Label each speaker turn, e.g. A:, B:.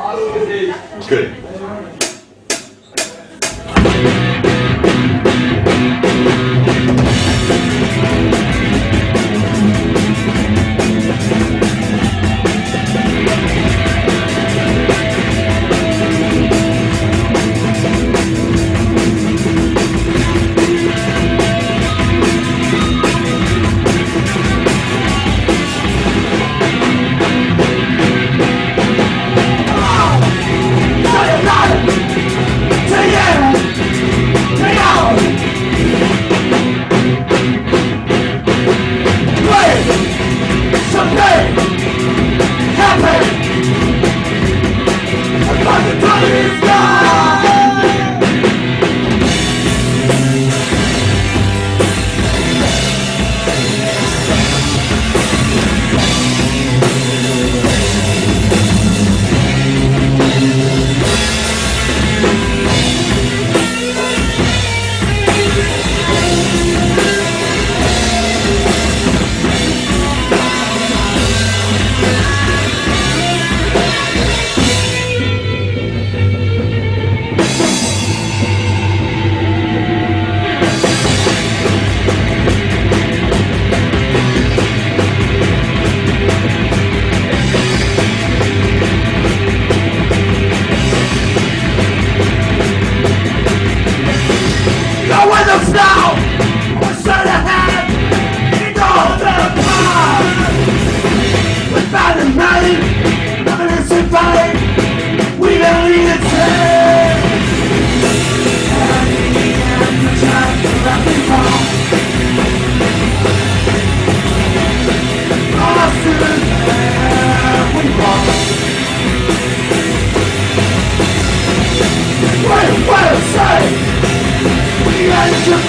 A: Good.